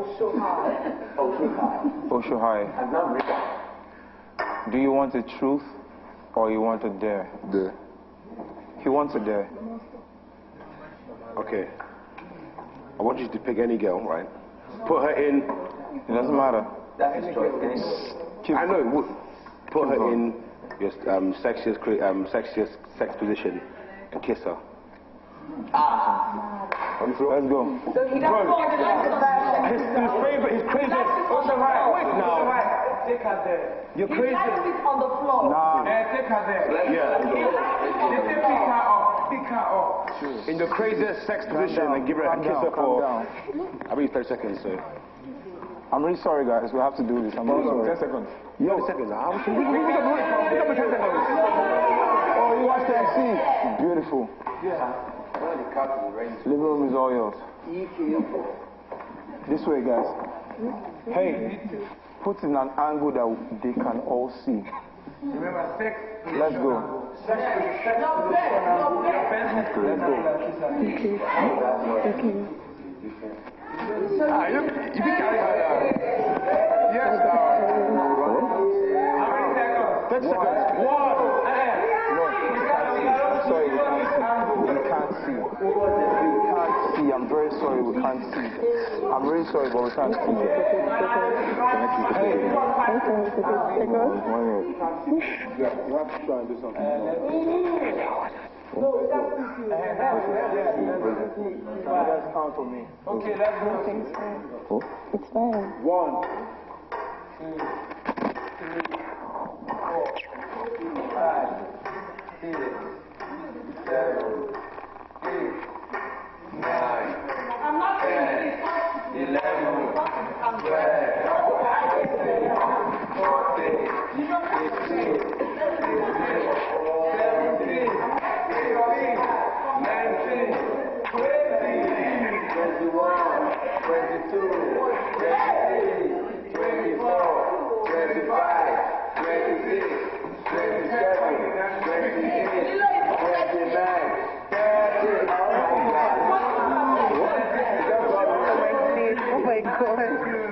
Osho High. Osho High. Do you want the truth or you want a dare? Dare. He wants a dare. Okay. I want you to pick any girl, right? Put her in. It doesn't matter. Keep I know. w- Put Keep her going. in your um, sexiest, um, sexiest sex position and kiss her. Let's go. So he doesn't want the rest. His, his favorite, his crazy. Osho High. Wait now. Take her there. You're He crazy. likes it on the floor. Nah. Eh, take her there. Yeah. They say pick her up. Pick her up. In the craziest sex Calm position down, and give her a kiss down, her calm for. down. I mean, 30 seconds, so. I'm really sorry, guys. We have to do this. I'm really sorry. 10 seconds. Yo, seconds. How much? We we- we got we got 10 seconds. Oh, you watch the MC. Beautiful. Living room is all yours. This way, guys. Hey, put in an angle that they can all see. Remember, sex. Let's go. Sex. Sex. Not bad. Let's go. Ah, you, you can carry her. Yes, How many seconds? 30 seconds. One. Sorry, we can't see. We can't see. I'm very sorry, we can't see. I'm really sorry, but we can't see. Hey. One minute. You have to try and do something. Let's count for me. Okay, let's go. It's fine. One. Five, six, seven, 21, 22, 23.